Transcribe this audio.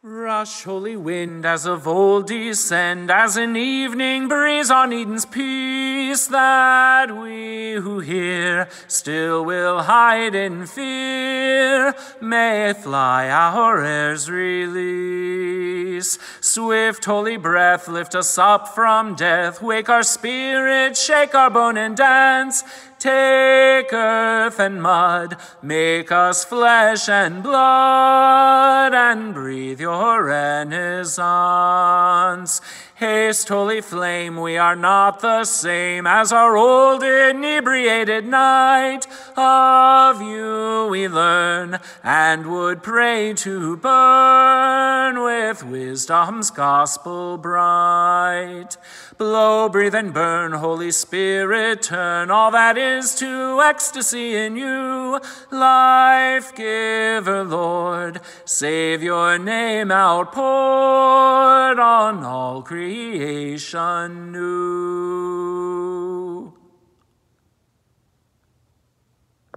Rush, holy wind, as of old descend, as an evening breeze on Eden's peace, that we who here still will hide in fear, may fly our airs release. Swift, holy breath, lift us up from death, wake our spirit, shake our bone and dance. Take earth and mud, make us flesh and blood, and breathe your renaissance. Haste, holy flame, we are not the same as our old inebriated night. Of you we learn and would pray to burn with wisdom's gospel bright. Blow, breathe, and burn, Holy Spirit, turn all that is to ecstasy in you. Life giver, Lord, save your name outpoured on all creation new.